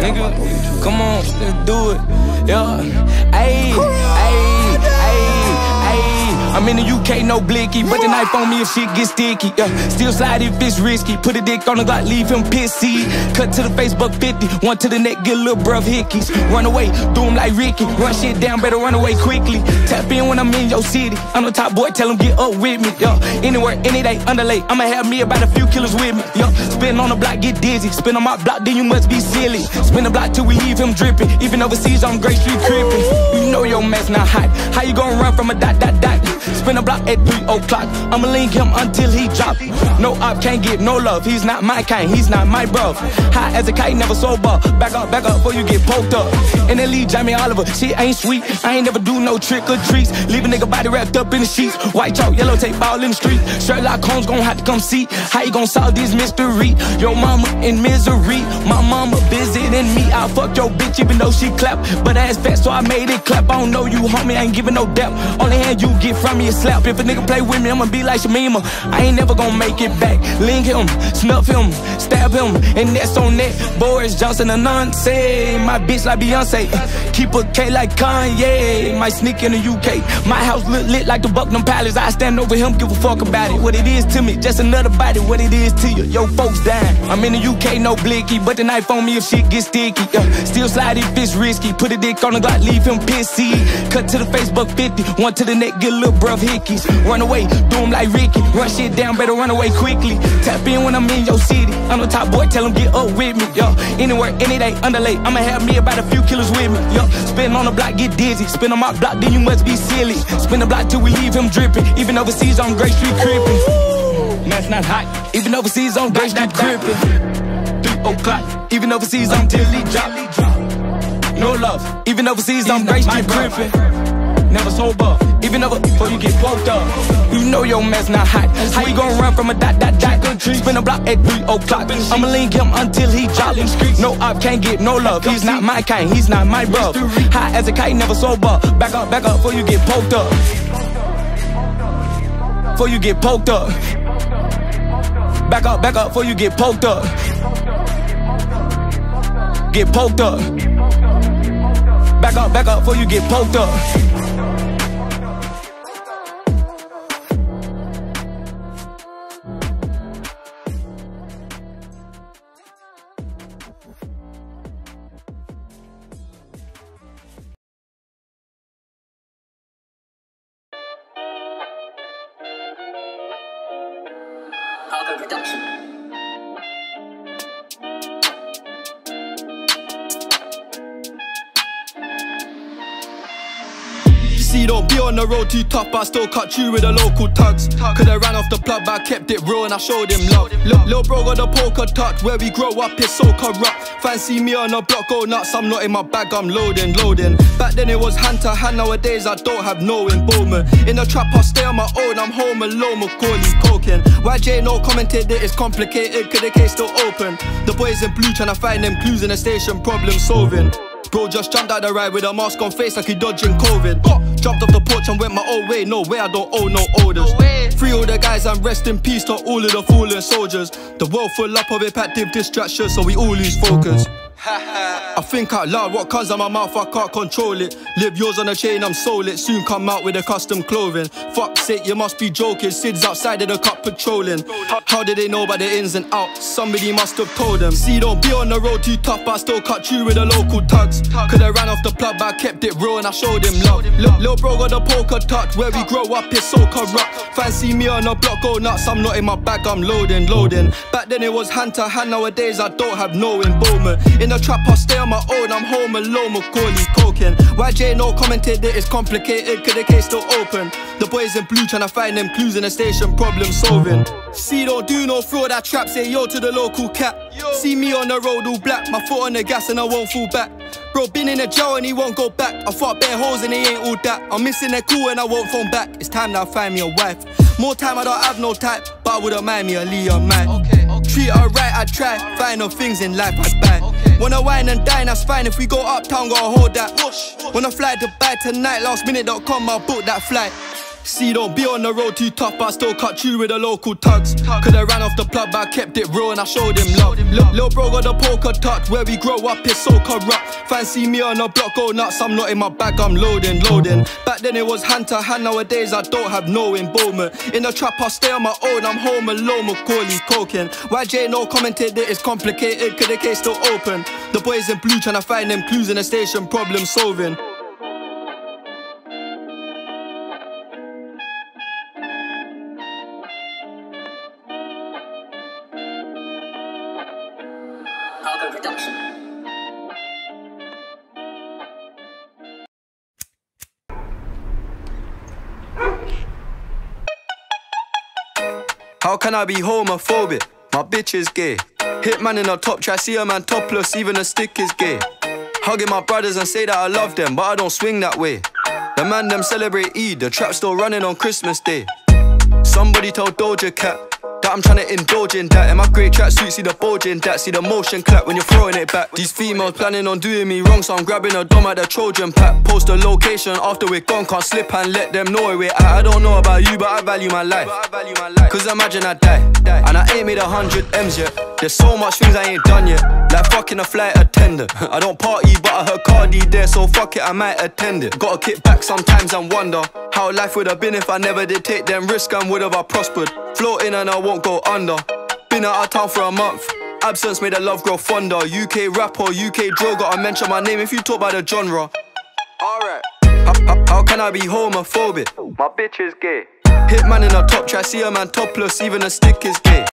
nigga. Come on, let's do it. Yeah. Ayy, ayy. I'm in the UK, no blicky, but the knife on me if shit get sticky. Yeah. Still slide if it's risky. Put a dick on the Glock, leave him pissy. Cut to the Facebook 50, one to the neck, get a little bruv hickeys. Run away, do him like Ricky. Run shit down, better run away quickly. Tap in when I'm in your city. I'm the top boy, tell him get up with me. Yeah. Anywhere, any day, underlay. I'ma have me about a few killers with me. Yeah. Spin on the block, get dizzy. Spin on my block, then you must be silly. Spin the block till we leave him dripping. Even overseas, I'm Grape Street crippin'. You know your mess not hot. How you gonna run from a dot, dot, dot? Spin a block at 3 o'clock. I'ma link him until he drop. No op can't get no love. He's not my kind, he's not my bro. High as a kite, never sober. Back up, back up before you get poked up. And then leave Jamie Oliver. Shit ain't sweet. I ain't never do no trick or treats. Leave a nigga body wrapped up in the sheets. White chalk, yellow tape all in the street. Sherlock Holmes gon' have to come see how you gon' solve this mystery. Your mama in misery. My mama than me. I fuck your bitch even though she clap. But ass fat, so I made it clap. I don't know you, homie. I ain't giving no depth. Only hand you get from me a slap. If a nigga play with me, I'ma be like Shamima. I ain't never gonna make it back. Link him, snuff him, stab him, and that's on that. Boris Johnson nonsense. My bitch like Beyonce. Keep a K like Kanye. Might sneak in the UK. My house look lit like the Buckingham Palace. I stand over him, give a fuck about it. What it is to me, just another body. What it is to you, yo folks dying. I'm in the UK, no blicky, but the knife on me if shit gets sticky. Yeah. Still slide if it's risky. Put a dick on the Glock, leave him pissy. Cut to the Facebook 50, one to the neck, get a little bruv hickeys. Run away, do him like Ricky. Run shit down, better run away quickly. Tap in when I'm in your city. I'm the top boy, tell him get up with me. Yo, anywhere, any day, underlay. I'ma have me about a few killers with me. Yo, spin on the block, get dizzy. Spin on my block, then you must be silly. Spin the block till we leave him dripping. Even overseas on Grape Street crippin'. That's not hot. Even overseas on Grape Street crippin'. Three o'clock. Even overseas on till he drop. No love. Even overseas on Grape Street crippin'. Never sober. Even over before you get poked up. You know your mess not hot. How you gonna run from a dot dot dot? Spin a block at 3 o'clock. I'ma link him until he drop. No op can't get no love. He's not my kind, he's not my bro. High as a kite, never sober. Back up, back up before you get poked up. Before you get poked up. Back up, back up before you get poked up. Get poked up. Back up, back up before you get poked up. Production. See, don't be on the road too tough, but I still cut you with the local tugs. Coulda ran off the plug, but I kept it real and I showed him love. Look, little bro got the poker touch, where we grow up is so corrupt. Fancy me on the block, go nuts, I'm not in my bag, I'm loading, loading. Back then it was hand to hand, nowadays I don't have no involvement. In the trap, I stay on my own, I'm home alone, Macaulay Culkin. YJ no commented that it's complicated, cause the case still open. The boys in blue trying to find them clues in the station, problem solving. Bro just jumped out the ride with a mask on face like he dodging COVID. Jumped off the porch and went my own way. No way, I don't owe no orders. Free all the guys and rest in peace to all of the fallen soldiers. The world full up of impactive distractions, so we all lose focus. I think out loud, what comes out my mouth, I can't control it. Live yours on a chain, I'm sold it. Soon come out with a custom clothing. Fuck's sake, you must be joking. Sid's outside of the cup patrolling. How did they know about the ins and outs? Somebody must have told them. See, don't be on the road too tough, but I still cut you with the local tugs. Coulda ran off the plug, but I kept it real and I showed him love. Look, little bro got the poker touch, where we grow up is so corrupt. Fancy me on a block, go nuts, I'm not in my bag, I'm loading, loading. Back then it was hand to hand, nowadays I don't have no involvement. In the trap, I stay on my own, I'm home alone, Macaulay Culkin. YJ no commented that it's complicated, cause the case still open. The boys in blue trying to find them clues in the station, problem solving. See, don't do no fraud, I trap, say yo to the local cat. See me on the road all black, my foot on the gas and I won't fall back. Bro, been in a jail and he won't go back. I fought bare holes and he ain't all that. I'm missing their cool and I won't phone back. It's time now find me a wife. More time, I don't have no type, but I wouldn't mind me a Leon man. Okay, okay. Treat her right, I try. Find no things in life I buy. Wanna wine and dine, that's fine. If we go uptown, gotta hold that. Wanna fly Dubai tonight, last minute.com, I'll book that flight. See, don't be on the road too tough, I still cut you with the local tugs. Coulda ran off the plug, but I kept it real and I showed him love. Lil bro got the poker touch, where we grow up is so corrupt. Fancy me on a block, go nuts, I'm not in my bag, I'm loading, loading. Back then it was hand to hand, nowadays I don't have no involvement. In the trap, I stay on my own, I'm home alone, Macaulay Culkin. YJ no commented that it's complicated, cause the case still open. The boys in blue trying to find them clues in the station, problem solving. Production. How can I be homophobic? My bitch is gay. Hitman in a top try, see a man topless, even a stick is gay. Hugging my brothers and say that I love them, but I don't swing that way. The man them celebrate Eid, the trap still running on Christmas Day. Somebody told Doja Cat that I'm trying to indulge in that. In my great tracksuit, see the bulging that, see the motion clap when you're throwing it back. These females planning on doing me wrong, so I'm grabbing a dome at the Trojan pack. Post a location after we're gone, can't slip and let them know where we're at. I don't know about you, but I value my life. Cause imagine I die, and I ain't made a hundred M's yet. There's so much things I ain't done yet, like fucking a flight attendant. I don't party, but I heard Cardi there, so fuck it, I might attend it. Gotta kick back sometimes and wonder how life would have been if I never did take them risks and would have I prospered. Floating and I won't go under. Been out of town for a month. Absence made the love grow fonder. UK rapper, UK drill, gotta mention my name if you talk about the genre. Alright. How, how, how can I be homophobic? My bitch is gay. Hitman in a top try, see a man topless, even a stick is gay.